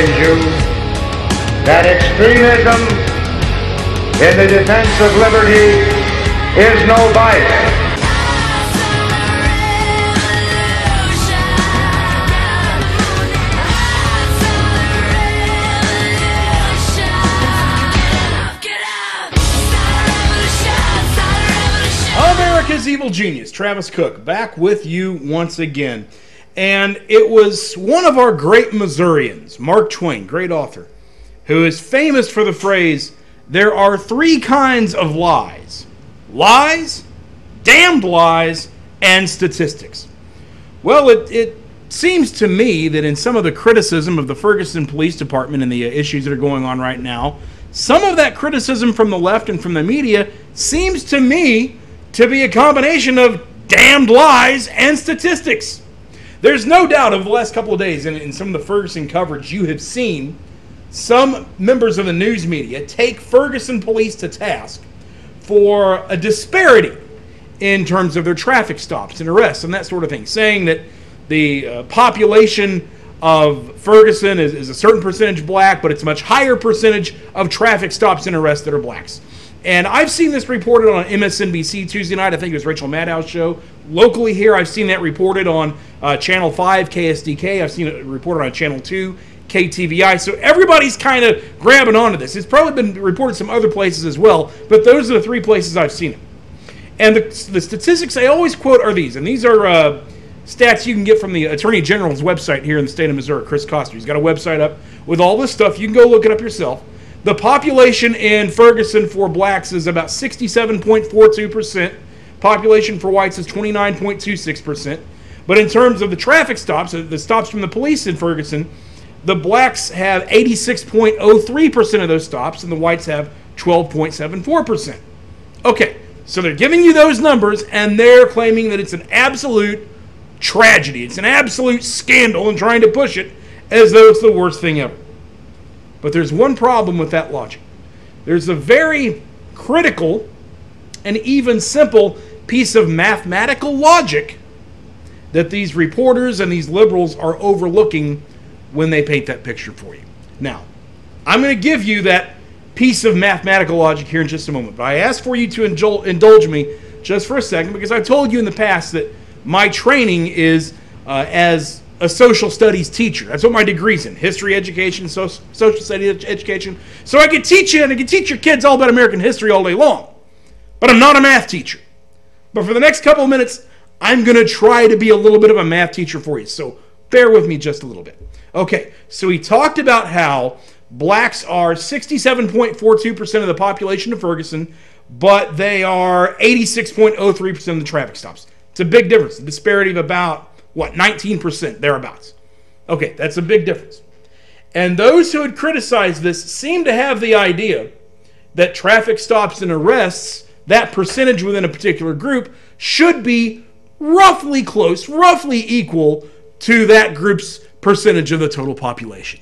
you that extremism in the defense of liberty is no vice. America's Evil Genius, Travis Cook, back with you once again. And it was one of our great Missourians, Mark Twain, great author, who is famous for the phrase there are three kinds of lies lies, damned lies, and statistics. Well, it, it seems to me that in some of the criticism of the Ferguson Police Department and the issues that are going on right now, some of that criticism from the left and from the media seems to me to be a combination of damned lies and statistics. There's no doubt over the last couple of days in, in some of the Ferguson coverage you have seen some members of the news media take Ferguson police to task for a disparity in terms of their traffic stops and arrests and that sort of thing, saying that the uh, population of Ferguson is, is, a certain percentage black, but it's a much higher percentage of traffic stops and arrests that are blacks. And I've seen this reported on MSNBC Tuesday night. I think it was Rachel Maddow's show. Locally here, I've seen that reported on uh, Channel 5, KSDK. I've seen it reported on Channel 2, KTVI. So everybody's kind of grabbing onto this. It's probably been reported some other places as well, but those are the three places I've seen it. And the, the statistics I always quote are these, and these are uh, stats you can get from the Attorney General's website here in the state of Missouri, Chris Koster. He's got a website up with all this stuff. You can go look it up yourself. The population in Ferguson for blacks is about 67.42%. Population for whites is 29.26%. But in terms of the traffic stops, uh, the stops from the police in Ferguson, the blacks have 86.03% of those stops, and the whites have 12.74%. Okay, so they're giving you those numbers, and they're claiming that it's an absolute tragedy. It's an absolute scandal and trying to push it as though it's the worst thing ever. But there's one problem with that logic. There's a very critical and even simple piece of mathematical logic that these reporters and these liberals are overlooking when they paint that picture for you. Now, I'm going to give you that piece of mathematical logic here in just a moment, but I ask for you to indulge me just for a second because I've told you in the past that my training is uh, as a social studies teacher. That's what my degree's in history education, so, social studies education. So I can teach you and I can teach your kids all about American history all day long. But I'm not a math teacher. But for the next couple of minutes, I'm going to try to be a little bit of a math teacher for you. So bear with me just a little bit. Okay, so we talked about how blacks are 67.42% of the population of Ferguson, but they are 86.03% of the traffic stops. It's a big difference, a disparity of about what, 19%, thereabouts. Okay, that's a big difference. And those who had criticized this seem to have the idea that traffic stops and arrests, that percentage within a particular group, should be roughly close, roughly equal to that group's percentage of the total population.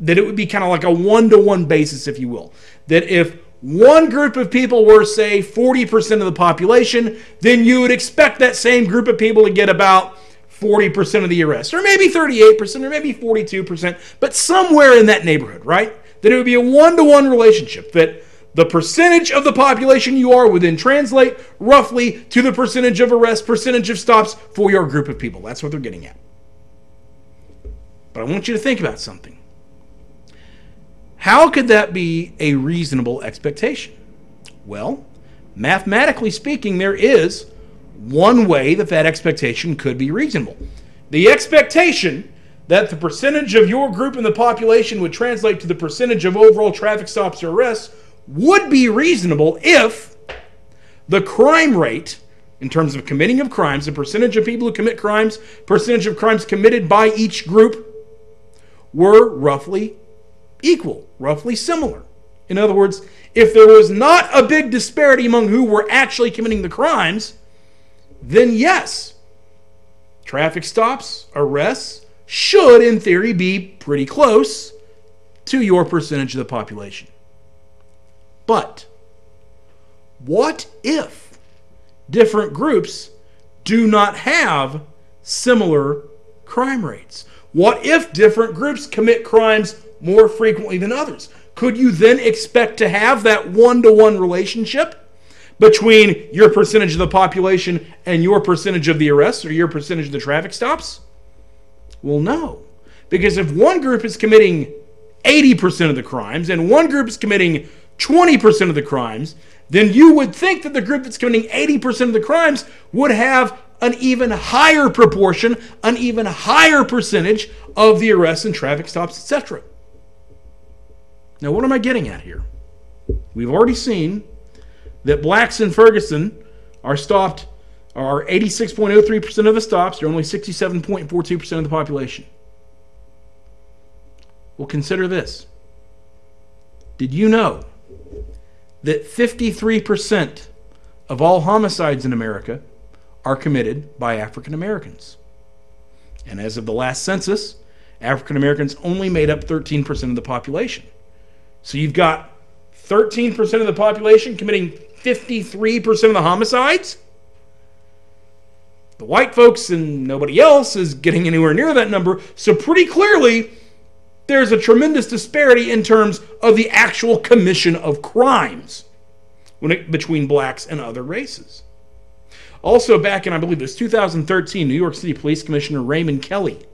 That it would be kind of like a one to one basis, if you will. That if one group of people were, say, 40% of the population, then you would expect that same group of people to get about 40% of the arrests, or maybe 38%, or maybe 42%, but somewhere in that neighborhood, right? That it would be a one to one relationship, that the percentage of the population you are then translate roughly to the percentage of arrests, percentage of stops for your group of people. That's what they're getting at. But I want you to think about something. How could that be a reasonable expectation? Well, mathematically speaking, there is one way that that expectation could be reasonable. The expectation that the percentage of your group in the population would translate to the percentage of overall traffic stops or arrests would be reasonable if the crime rate in terms of committing of crimes, the percentage of people who commit crimes, percentage of crimes committed by each group were roughly equal, roughly similar. In other words, if there was not a big disparity among who were actually committing the crimes, then yes, traffic stops, arrests should, in theory, be pretty close to your percentage of the population. But what if different groups do not have similar crime rates? What if different groups commit crimes more frequently than others? Could you then expect to have that one to one relationship between your percentage of the population and your percentage of the arrests or your percentage of the traffic stops? Well, no. Because if one group is committing 80% of the crimes and one group is committing 20% of the crimes, then you would think that the group that's committing 80% of the crimes would have an even higher proportion, an even higher percentage of the arrests and traffic stops, etc. Now, what am I getting at here? We've already seen that blacks in Ferguson are stopped, are 86.03% of the stops, they're only 67.42% of the population. Well, consider this. Did you know that 53% of all homicides in America are committed by African Americans? And as of the last census, African Americans only made up 13% of the population. So you've got 13% of the population committing 53% of the homicides. The white folks and nobody else is getting anywhere near that number. So, pretty clearly, there's a tremendous disparity in terms of the actual commission of crimes it, between blacks and other races. Also, back in, I believe it was 2013, New York City Police Commissioner Raymond Kelly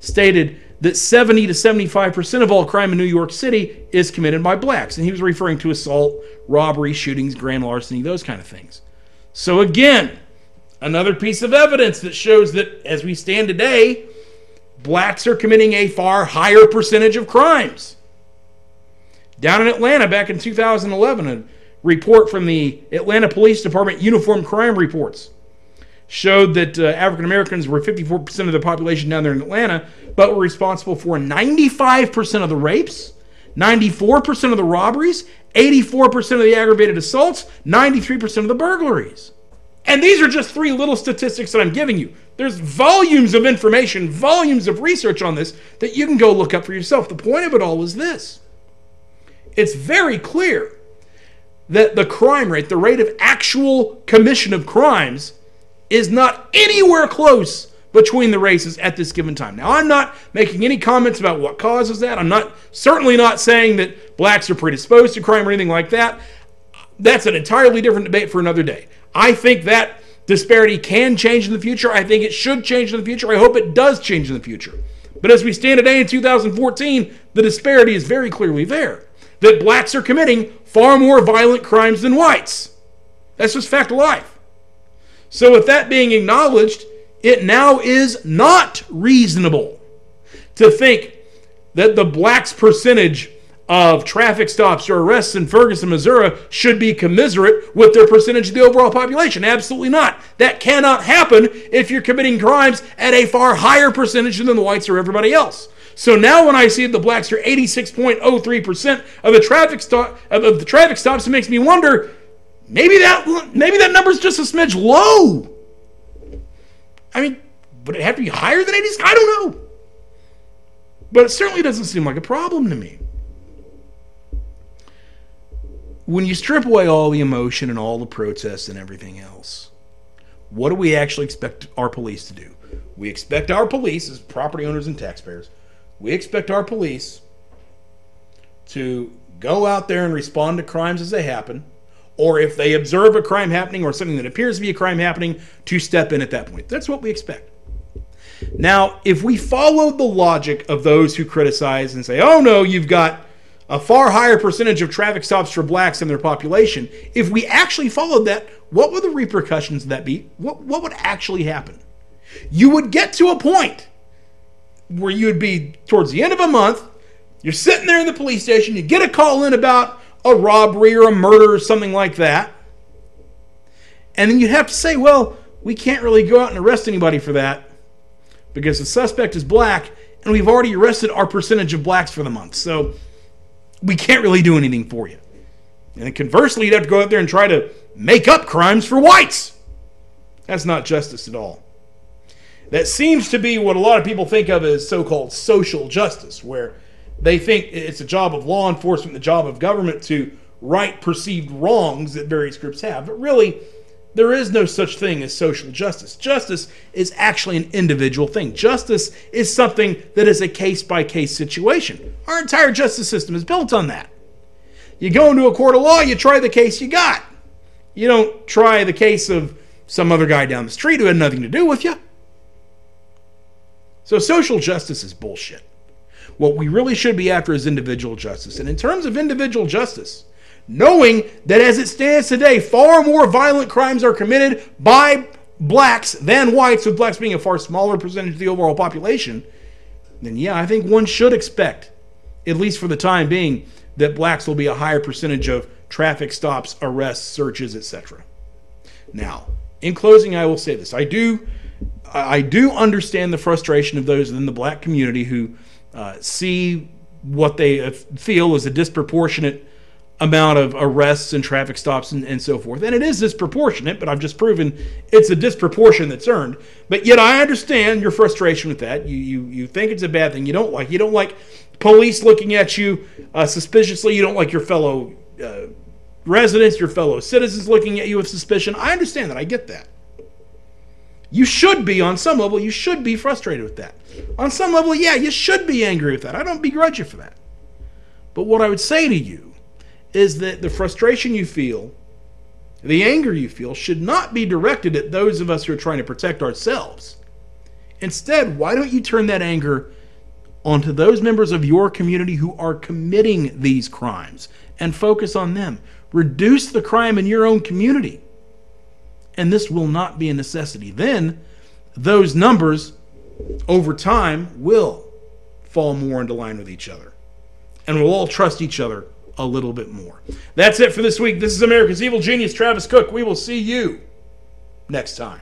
stated that 70 to 75% of all crime in New York City is committed by blacks. And he was referring to assault, robbery, shootings, grand larceny, those kind of things. So, again, another piece of evidence that shows that as we stand today, blacks are committing a far higher percentage of crimes. Down in Atlanta back in 2011, a report from the Atlanta Police Department Uniform Crime Reports showed that uh, African Americans were 54% of the population down there in Atlanta, but were responsible for 95% of the rapes, 94% of the robberies, 84% of the aggravated assaults, 93% of the burglaries. And these are just three little statistics that I'm giving you. There's volumes of information, volumes of research on this that you can go look up for yourself. The point of it all is this it's very clear that the crime rate, the rate of actual commission of crimes, is not anywhere close between the races at this given time. Now, I'm not making any comments about what causes that. I'm not certainly not saying that blacks are predisposed to crime or anything like that. That's an entirely different debate for another day. I think that disparity can change in the future. I think it should change in the future. I hope it does change in the future. But as we stand today in 2014, the disparity is very clearly there. That blacks are committing far more violent crimes than whites. That's just fact of life. So, with that being acknowledged, it now is not reasonable to think that the blacks' percentage of traffic stops or arrests in Ferguson, Missouri should be commiserate with their percentage of the overall population. Absolutely not. That cannot happen if you're committing crimes at a far higher percentage than the whites or everybody else. So now when I see the blacks are 86.03% of the traffic stop of the traffic stops, it makes me wonder Maybe that maybe that number's just a smidge low. I mean, would it have to be higher than 80s? I don't know. But it certainly doesn't seem like a problem to me. When you strip away all the emotion and all the protests and everything else, what do we actually expect our police to do? We expect our police, as property owners and taxpayers, we expect our police to go out there and respond to crimes as they happen or if they observe a crime happening or something that appears to be a crime happening, to step in at that point. That's what we expect. Now, if we followed the logic of those who criticize and say, oh no, you've got a far higher percentage of traffic stops for blacks in their population, if we actually followed that, what would the repercussions of that be? What, what would actually happen? You would get to a point where you would be towards the end of a month, you're sitting there in the police station, you get a call in about a robbery or a murder or something like that. And then you'd have to say, well, we can't really go out and arrest anybody for that because the suspect is black and we've already arrested our percentage of blacks for the month. So we can't really do anything for you. And conversely, you'd have to go out there and try to make up crimes for whites. That's not justice at all. That seems to be what a lot of people think of as so called social justice, where they think it's a job of law enforcement, the job of government to right perceived wrongs that various groups have. But really, There is no such thing as social justice. Justice is actually an individual thing. Justice is something that is a case by case situation. Our entire justice system is built on that. You go into a court of law, you try the case you got. You don't try the case of some other guy down the street who had nothing to do with you. So social justice is bullshit. What we really should be after is individual justice. And in terms of individual justice, knowing that as it stands today, far more violent crimes are committed by blacks than whites, with blacks being a far smaller percentage of the overall population, then yeah, I think one should expect, at least for the time being, that blacks will be a higher percentage of traffic stops, arrests, searches, etc. Now, in closing, I will say this: I do, I do understand the frustration of those in the black community who uh, see what they feel is a disproportionate amount of arrests and traffic stops and, and, so forth. And it is disproportionate, but I've just proven it's a disproportion that's earned. But yet I understand your frustration with that. You you you think it's a bad thing. You don't like you don't like police looking at you uh, suspiciously. You don't like your fellow uh, residents, your fellow citizens looking at you with suspicion. I understand that. I get that. You should be on some level. You should be frustrated with that. On some level, yeah, you should be angry with that. I don't begrudge you for that. But what I would say to you is that the frustration you feel, the anger you feel, should not be directed at those of us who are trying to protect ourselves. Instead, why don't you turn that anger onto those members of your community who are committing these crimes and focus on them? Reduce the crime in your own community. And this will not be a necessity. Then, those numbers over time will fall more into line with each other. And we'll all trust each other a little bit more. That's it for this week. This is America's Evil Genius, Travis Cook. We will see you next time.